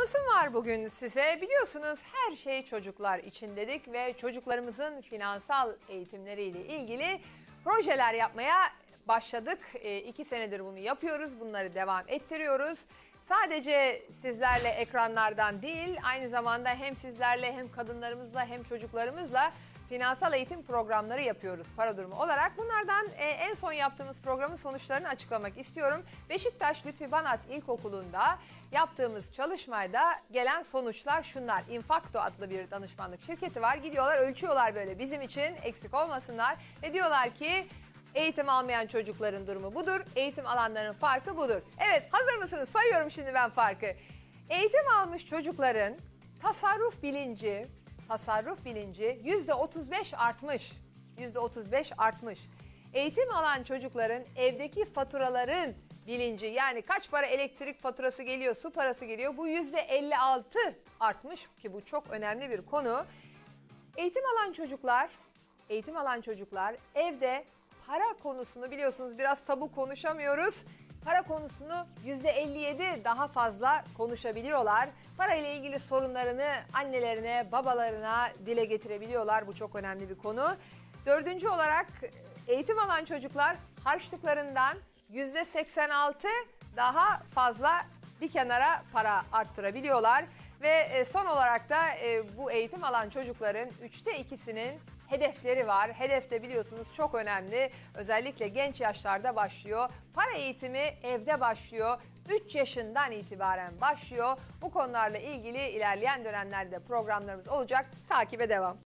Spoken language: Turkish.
anonsum var bugün size. Biliyorsunuz her şey çocuklar için dedik ve çocuklarımızın finansal eğitimleriyle ilgili projeler yapmaya başladık. E, iki senedir bunu yapıyoruz. Bunları devam ettiriyoruz. Sadece sizlerle ekranlardan değil, aynı zamanda hem sizlerle hem kadınlarımızla hem çocuklarımızla finansal eğitim programları yapıyoruz para durumu olarak. Bunlardan e, en son yaptığımız programın sonuçlarını açıklamak istiyorum. Beşiktaş Lütfi Banat İlkokulu'nda yaptığımız çalışmayda gelen sonuçlar şunlar. Infakto adlı bir danışmanlık şirketi var. Gidiyorlar ölçüyorlar böyle bizim için eksik olmasınlar ve diyorlar ki Eğitim almayan çocukların durumu budur. Eğitim alanların farkı budur. Evet hazır mısınız? Sayıyorum şimdi ben farkı. Eğitim almış çocukların tasarruf bilinci, tasarruf bilinci yüzde 35 artmış. Yüzde 35 artmış. Eğitim alan çocukların evdeki faturaların bilinci yani kaç para elektrik faturası geliyor, su parası geliyor bu yüzde 56 artmış ki bu çok önemli bir konu. Eğitim alan çocuklar, eğitim alan çocuklar evde para konusunu biliyorsunuz biraz tabu konuşamıyoruz. Para konusunu %57 daha fazla konuşabiliyorlar. Para ile ilgili sorunlarını annelerine, babalarına dile getirebiliyorlar. Bu çok önemli bir konu. Dördüncü olarak eğitim alan çocuklar harçlıklarından %86 daha fazla bir kenara para arttırabiliyorlar. Ve e, son olarak da e, bu eğitim alan çocukların üçte ikisinin hedefleri var. Hedef de biliyorsunuz çok önemli. Özellikle genç yaşlarda başlıyor. Para eğitimi evde başlıyor. 3 yaşından itibaren başlıyor. Bu konularla ilgili ilerleyen dönemlerde programlarımız olacak. Takibe devam.